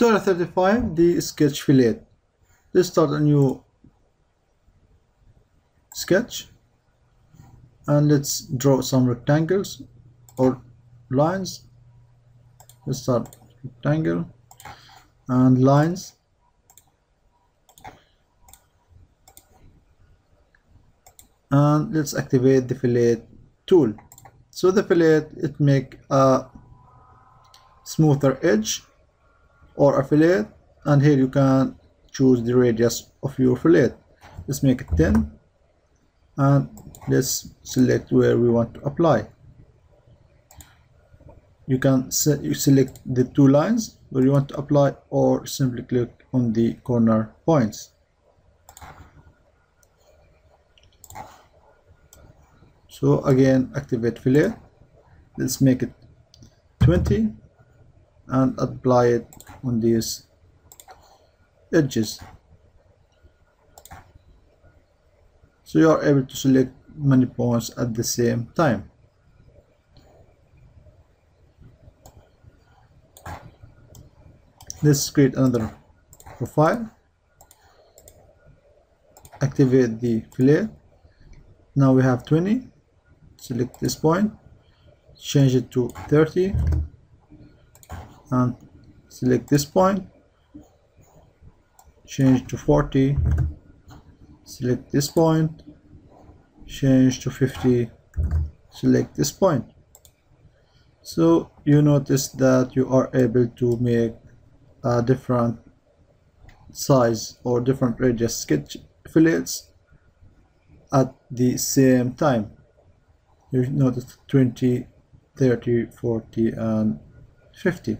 Tutorial 35 the sketch fillet. Let's start a new sketch. And let's draw some rectangles or lines. Let's start rectangle and lines. And let's activate the fillet tool. So the fillet it make a smoother edge or a fillet and here you can choose the radius of your fillet. Let's make it 10 and let's select where we want to apply. You can se you select the two lines where you want to apply or simply click on the corner points. So again activate fillet let's make it 20 and apply it on these edges. So you are able to select many points at the same time. Let's create another profile. Activate the fillet. Now we have 20 select this point. Change it to 30 and select this point. Change to 40 select this point. Change to 50 select this point. So you notice that you are able to make a different size or different radius sketch fillets at the same time. You notice 20 30 40 and 50